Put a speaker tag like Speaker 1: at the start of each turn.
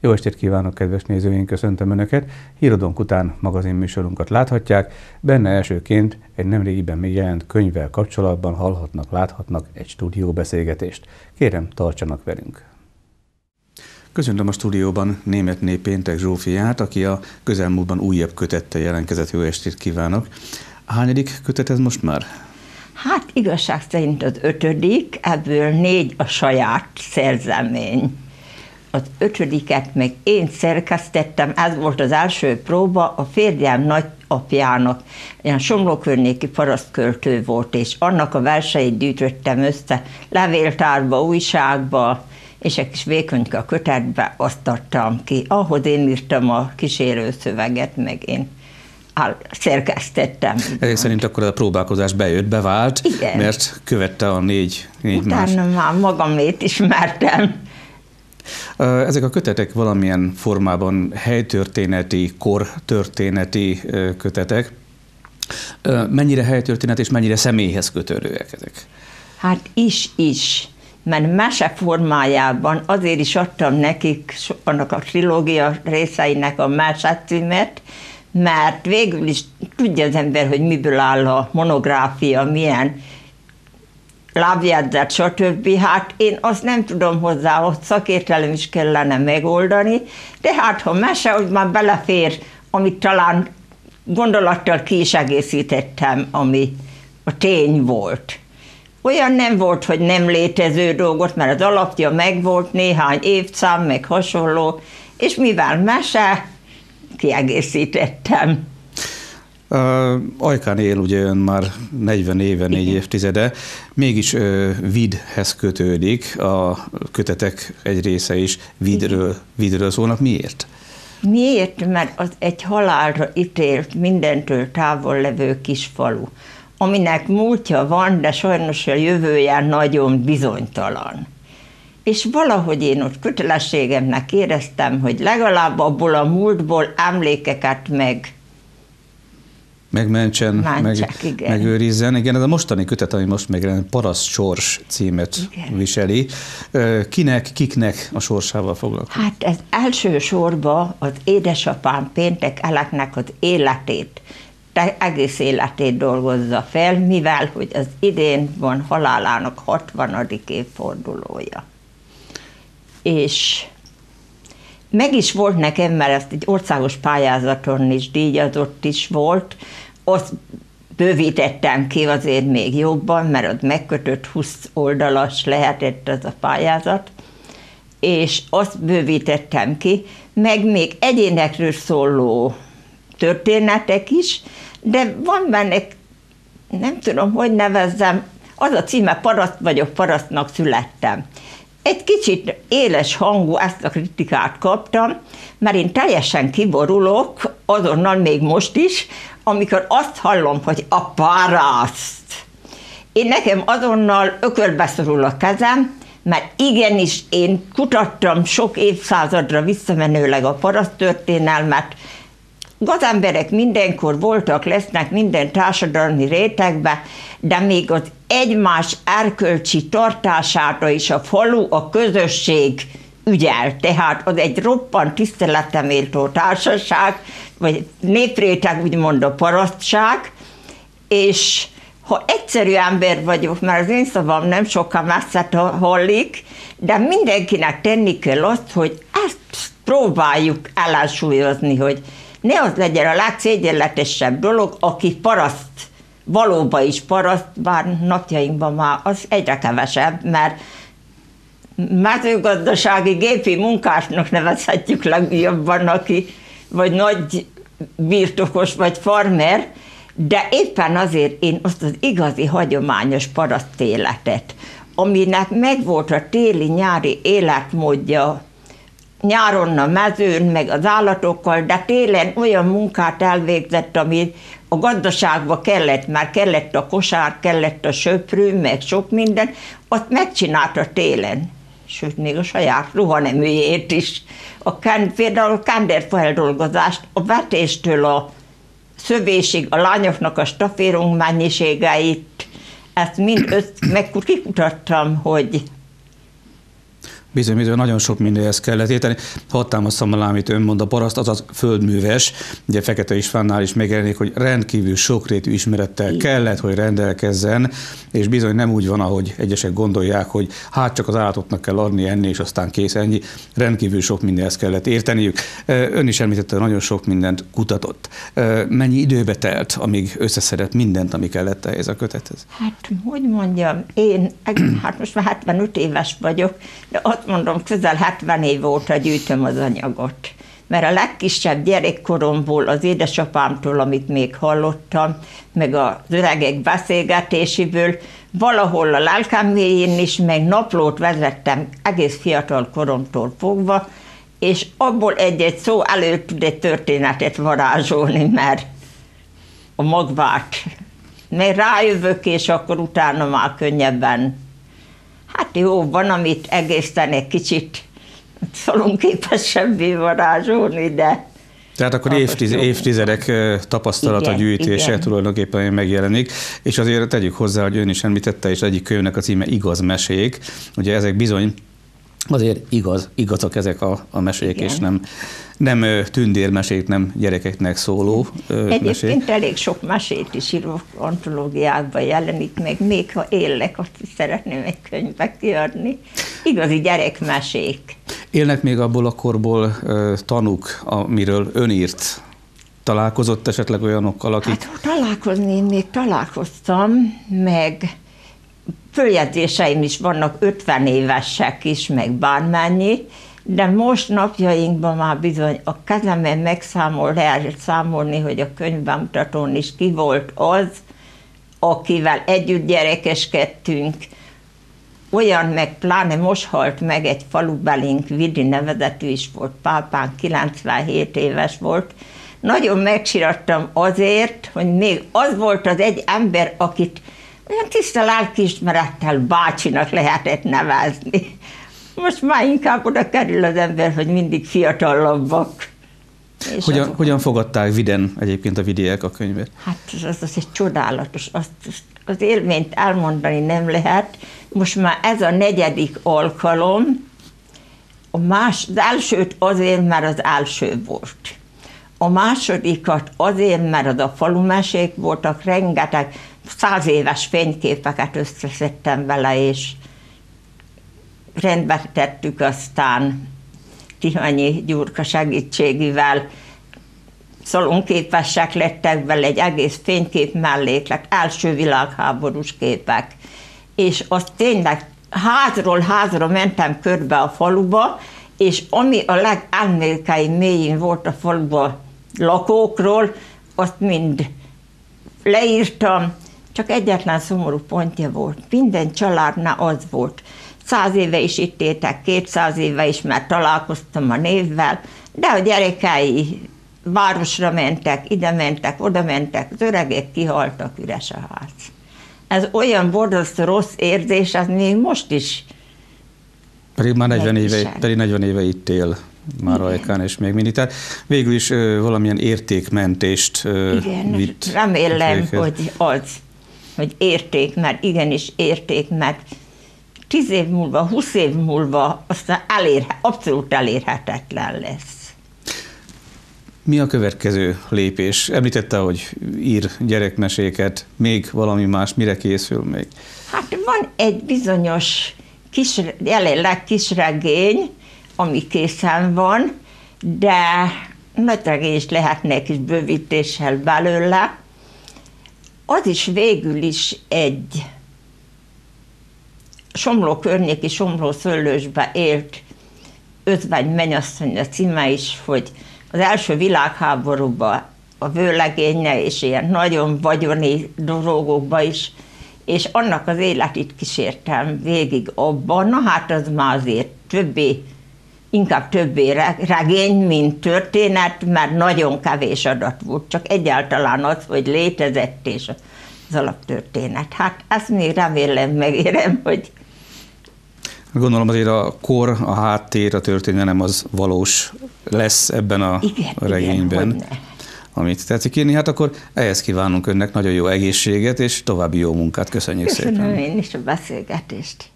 Speaker 1: Jó estét kívánok, kedves nézőink, köszöntöm Önöket! Híradónk után magazin műsorunkat láthatják, benne elsőként egy nemrégiben még jelent könyvvel kapcsolatban hallhatnak, láthatnak egy stúdióbeszélgetést. Kérem, tartsanak velünk! Köszöntöm a stúdióban németné Péntek Zsófiát, aki a közelmúltban újabb kötette jelentkezett. Jó estét kívánok! Hányadik kötet ez most már?
Speaker 2: Hát igazság szerint az ötödik, ebből négy a saját szerzemény az ötödiket meg én szerkesztettem, ez volt az első próba, a férjem nagyapjának, ilyen somlókörnéki parasztköltő volt, és annak a verseit gyűjtöttem össze, levéltárba, újságba, és egy kis vékonyka kötetbe azt adtam ki. Ahhoz én írtam a kísérő szöveget, meg én szerkesztettem.
Speaker 1: Ezek szerint akkor a próbálkozás bejött, bevált, Igen. mert követte a négy, négy
Speaker 2: Utána más. már magamét ismertem.
Speaker 1: Ezek a kötetek valamilyen formában helytörténeti, kortörténeti kötetek. Mennyire helytörténet és mennyire személyhez kötődőek ezek?
Speaker 2: Hát is, is. Mert mese formájában azért is adtam nekik annak a trilógia részeinek a címet, mert végül is tudja az ember, hogy miből áll a monográfia, milyen lábjegyzet, stb. Hát én azt nem tudom hozzá, hogy szakértelem is kellene megoldani, de hát ha mese, hogy már belefér, amit talán gondolattal ki is egészítettem, ami a tény volt. Olyan nem volt, hogy nem létező dolgot, mert az alapja megvolt, néhány évszám, meg hasonló, és mivel mese, kiegészítettem.
Speaker 1: Ajkán él ugye ön már 40 éve, 4 évtizede, mégis vidhez kötődik, a kötetek egy része is vidről, vidről szólnak. Miért?
Speaker 2: Miért? Mert az egy halálra ítélt, mindentől távol levő kis falu, aminek múltja van, de sajnos a jövője nagyon bizonytalan. És valahogy én ott kötelességemnek éreztem, hogy legalább abból a múltból emlékeket meg
Speaker 1: megmentsen, meg, igen. megőrizzen. Igen, ez a mostani kötet, ami most megjelent, Paraszt Sors címet igen. viseli. Kinek, kiknek a sorsával foglalkozik?
Speaker 2: Hát ez első sorba az édesapám péntek eleknek az életét, de egész életét dolgozza fel, mivel hogy az idén van halálának 60. évfordulója. És meg is volt nekem, mert ezt egy országos pályázaton is díjazott is volt, azt bővítettem ki azért még jobban, mert ott megkötött 20 oldalas lehetett ez a pályázat, és azt bővítettem ki, meg még egyénekről szóló történetek is, de van benne, nem tudom, hogy nevezzem, az a címe Paraszt vagyok, parasztnak születtem. Egy kicsit éles hangú ezt a kritikát kaptam, mert én teljesen kiborulok, azonnal még most is, amikor azt hallom, hogy a paraszt. Én nekem azonnal ökölbe szorul a kezem, mert igenis én kutattam sok évszázadra visszamenőleg a paraszt történelmet, Gazemberek mindenkor voltak, lesznek minden társadalmi rétegbe, de még az egymás erkölcsi tartására is a falu, a közösség ügyel. Tehát az egy roppant tiszteleteméltó társaság, vagy népréteg, úgymond a parasztság, és ha egyszerű ember vagyok, mert az én szavam nem sokkal messze hallik, de mindenkinek tenni kell azt, hogy ezt próbáljuk ellensúlyozni, hogy ne az legyen a legszégyenletesebb dolog, aki paraszt, valóban is paraszt, bár napjainkban már az egyre kevesebb, mert mezőgazdasági gépi munkásnak nevezhetjük legjobban, aki vagy nagy birtokos, vagy farmer, de éppen azért én azt az igazi, hagyományos paraszt életet, aminek megvolt a téli-nyári életmódja, nyáron a mezőn, meg az állatokkal, de télen olyan munkát elvégzett, ami a gazdaságba kellett, már kellett a kosár, kellett a söprű, meg sok minden, azt megcsinálta télen. Sőt, még a saját ruhaneműjét is. A kend, például a kenderfeldolgozást, a vetéstől a szövésig, a lányoknak a staférunk mennyiségeit, ezt mind össz, meg kikutattam, hogy
Speaker 1: Bizony, bizony, nagyon sok mindenhez kellett érteni. Hadd támasztam alá, amit ön mond, a paraszt, az a földműves, ugye Fekete Istvánál is megjelenik, hogy rendkívül sokrétű ismerettel Igen. kellett, hogy rendelkezzen, és bizony nem úgy van, ahogy egyesek gondolják, hogy hát csak az állatoknak kell adni, enni, és aztán kész ennyi. Rendkívül sok mindenhez kellett érteniük. Ön is említette, nagyon sok mindent kutatott. Mennyi időbe telt, amíg összeszedett mindent, ami kellett ehhez a kötethez?
Speaker 2: Hát, hogy mondjam, én, hát most már 75 éves vagyok, de mondom, közel 70 év óta gyűjtöm az anyagot. Mert a legkisebb gyerekkoromból, az édesapámtól, amit még hallottam, meg az öregek beszélgetéséből, valahol a lelkem mélyén is, meg naplót vezettem egész fiatal koromtól fogva, és abból egy-egy szó elő tud egy történetet varázsolni, mert a magvát. Mert rájövök, és akkor utána már könnyebben. Hát jó, van, amit egészen egy kicsit szalonképesebbi varázsolni, de
Speaker 1: tehát akkor évtiz, évtizedek tapasztalata igen, gyűjtése igen. tulajdonképpen megjelenik, és azért tegyük hozzá, hogy ön is említette, és egyik könyvnek a címe Igaz mesék. Ugye ezek bizony azért igaz, igazak ezek a, a mesék, Igen. és nem, nem tündérmesék, nem gyerekeknek szóló
Speaker 2: Egyébként mesék. elég sok mesét is írok, antológiákban jelenik meg, még ha élek, azt is szeretném egy könyvbe kiadni. Igazi gyerekmesék.
Speaker 1: Élnek még abból a korból tanuk, amiről ön írt? Találkozott esetleg olyanokkal, akik...
Speaker 2: Hát találkozni én még találkoztam, meg följegyzéseim is vannak 50 évesek is, meg bármennyi, de most napjainkban már bizony a kezemen megszámol, lehet számolni, hogy a könyvbemutatón is ki volt az, akivel együtt gyerekeskedtünk, olyan meg, pláne most halt meg egy falubelink, Vidi nevezetű is volt, pápán 97 éves volt, nagyon megsirattam azért, hogy még az volt az egy ember, akit olyan tiszta lelkiismerettel bácsinak lehetett nevezni. Most már inkább oda kerül az ember, hogy mindig fiatalabbak.
Speaker 1: És hogyan, azok... hogyan fogadták Viden egyébként a vidiek a könyvet?
Speaker 2: Hát az, az egy csodálatos, azt, az élményt elmondani nem lehet. Most már ez a negyedik alkalom, a más, az elsőt azért, mert az első volt. A másodikat azért, mert az a falumesék voltak, rengeteg száz éves fényképeket összeszedtem vele, és rendbe tettük aztán Tihanyi Gyurka segítségével, szalonképesek lettek vele egy egész fénykép melléklet, első világháborús képek. És azt tényleg házról házra mentem körbe a faluba, és ami a legelmélkei mélyén volt a faluba lakókról, azt mind leírtam, csak egyetlen szomorú pontja volt. Minden családnál az volt. Száz éve is itt éltek, kétszáz éve is, mert találkoztam a névvel, de a gyerekei városra mentek, ide mentek, oda mentek, az öregek kihaltak, üres a ház. Ez olyan borzasztó rossz érzés, az még most is
Speaker 1: pedig már 40 éve, pedig 40 éve itt él már Ajkán, és még mindig. Tehát végül is ö, valamilyen értékmentést ö,
Speaker 2: Igen, vitt remélem, hogy az hogy érték, mert igenis érték, mert tíz év múlva, húsz év múlva aztán elérhe, abszolút elérhetetlen lesz.
Speaker 1: Mi a következő lépés? Említette, hogy ír gyerekmeséket, még valami más, mire készül még?
Speaker 2: Hát van egy bizonyos kis, jelenleg kis regény, ami készen van, de nagy regény is lehetne kis bővítéssel belőle, az is végül is egy Somló környéki Somló szőlősbe élt özvegy mennyasszony a címe is, hogy az első világháborúban a vőlegénye és ilyen nagyon vagyoni dolgokba is, és annak az életét kísértem végig abban, na hát az már azért többé inkább többé regény, mint történet, mert nagyon kevés adat volt, csak egyáltalán az, hogy létezett és az alaptörténet. Hát ezt még remélem, megérem, hogy
Speaker 1: Gondolom azért a kor, a háttér, a történelem az valós lesz ebben a igen, regényben. Igen, amit tetszik írni, hát akkor ehhez kívánunk önnek nagyon jó egészséget és további jó munkát. Köszönjük
Speaker 2: Köszönöm
Speaker 1: szépen.
Speaker 2: Köszönöm én is a beszélgetést.